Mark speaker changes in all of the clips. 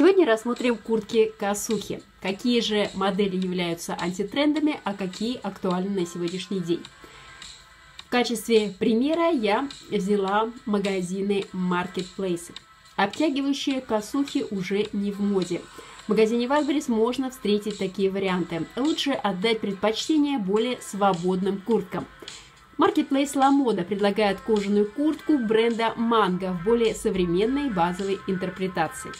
Speaker 1: Сегодня рассмотрим куртки-косухи. Какие же модели являются антитрендами, а какие актуальны на сегодняшний день. В качестве примера я взяла магазины Marketplace. Обтягивающие косухи уже не в моде. В магазине Wildberries можно встретить такие варианты. Лучше отдать предпочтение более свободным курткам. La Moda предлагает кожаную куртку бренда Mango в более современной базовой интерпретации.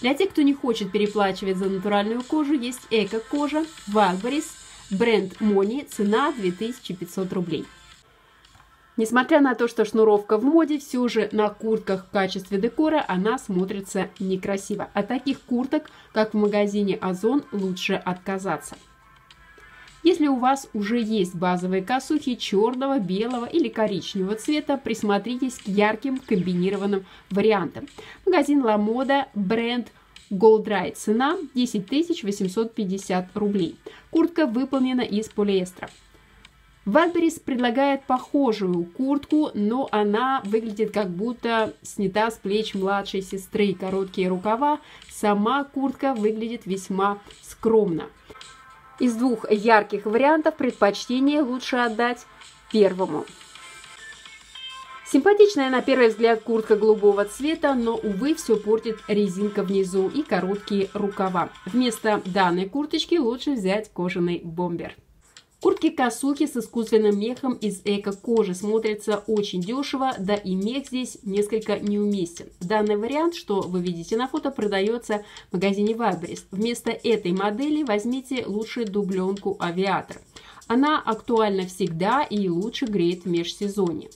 Speaker 1: Для тех, кто не хочет переплачивать за натуральную кожу, есть эко-кожа, Wildberries, бренд Мони, цена 2500 рублей. Несмотря на то, что шнуровка в моде, все же на куртках в качестве декора она смотрится некрасиво. От таких курток, как в магазине Озон, лучше отказаться. Если у вас уже есть базовые косухи черного, белого или коричневого цвета, присмотритесь к ярким комбинированным вариантам. Магазин La Moda, бренд Gold Ride. Цена 10 850 рублей. Куртка выполнена из полиэстера. Вальберис предлагает похожую куртку, но она выглядит как будто снята с плеч младшей сестры. Короткие рукава. Сама куртка выглядит весьма скромно. Из двух ярких вариантов предпочтение лучше отдать первому. Симпатичная на первый взгляд куртка голубого цвета, но, увы, все портит резинка внизу и короткие рукава. Вместо данной курточки лучше взять кожаный бомбер. Куртки-косухи с искусственным мехом из эко-кожи смотрятся очень дешево, да и мех здесь несколько неуместен. Данный вариант, что вы видите на фото, продается в магазине Wildberries. Вместо этой модели возьмите лучше дубленку Авиатор. Она актуальна всегда и лучше греет в межсезонье.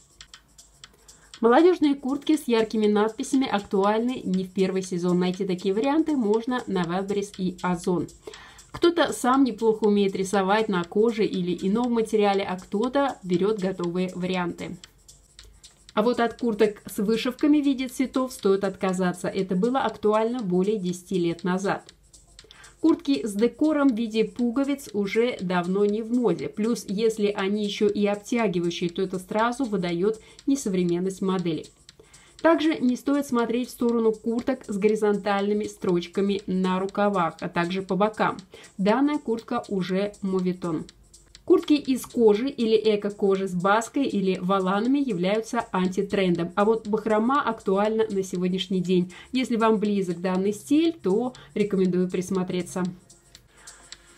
Speaker 1: Молодежные куртки с яркими надписями актуальны не в первый сезон. Найти такие варианты можно на Wildberries и Озон. Кто-то сам неплохо умеет рисовать на коже или ином материале, а кто-то берет готовые варианты. А вот от курток с вышивками в виде цветов стоит отказаться. Это было актуально более 10 лет назад. Куртки с декором в виде пуговиц уже давно не в моде. Плюс, если они еще и обтягивающие, то это сразу выдает несовременность модели. Также не стоит смотреть в сторону курток с горизонтальными строчками на рукавах, а также по бокам. Данная куртка уже моветон. Куртки из кожи или эко-кожи с баской или валанами являются антитрендом, а вот бахрома актуальна на сегодняшний день. Если вам близок данный стиль, то рекомендую присмотреться.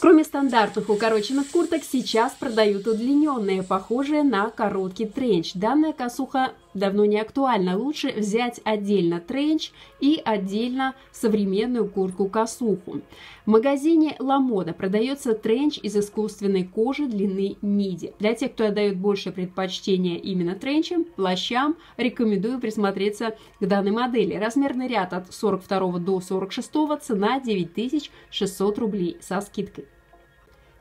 Speaker 1: Кроме стандартных укороченных курток, сейчас продают удлиненные, похожие на короткий тренч. Данная косуха давно не актуальна. Лучше взять отдельно тренч и отдельно современную куртку-косуху. В магазине Ламода продается тренч из искусственной кожи длины миди. Для тех, кто отдает больше предпочтения именно тренчам, плащам, рекомендую присмотреться к данной модели. Размерный ряд от 42 до 46, цена 9600 рублей со скидкой.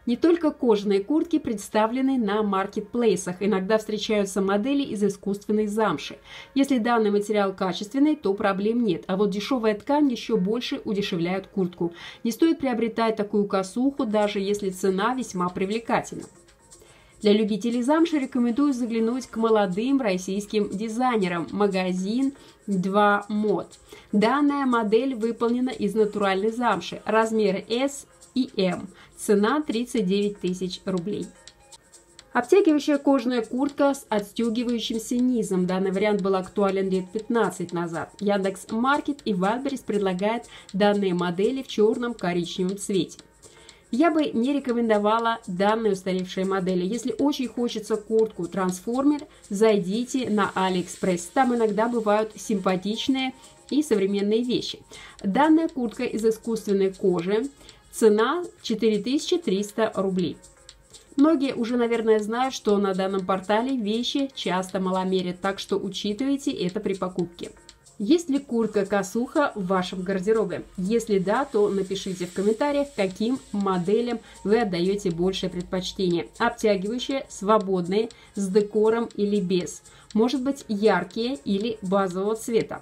Speaker 1: Не только кожаные куртки представлены на маркетплейсах. Иногда встречаются модели из искусственной замши. Если данный материал качественный, то проблем нет. А вот дешевая ткань еще больше удешевляет куртку. Не стоит приобретать такую косуху, даже если цена весьма привлекательна. Для любителей замши рекомендую заглянуть к молодым российским дизайнерам. Магазин 2 мод. Данная модель выполнена из натуральной замши. Размеры S и М. Цена 39 тысяч рублей. Обтягивающая кожаная куртка с отстегивающимся низом. Данный вариант был актуален лет 15 назад. Яндекс Маркет и Вальберис предлагают данные модели в черном коричневом цвете. Я бы не рекомендовала данные устаревшие модели. Если очень хочется куртку трансформер, зайдите на Алиэкспресс. Там иногда бывают симпатичные и современные вещи. Данная куртка из искусственной кожи Цена 4300 рублей. Многие уже, наверное, знают, что на данном портале вещи часто маломерят, так что учитывайте это при покупке. Есть ли куртка-косуха в вашем гардеробе? Если да, то напишите в комментариях, каким моделям вы отдаете большее предпочтение. Обтягивающие, свободные, с декором или без. Может быть яркие или базового цвета.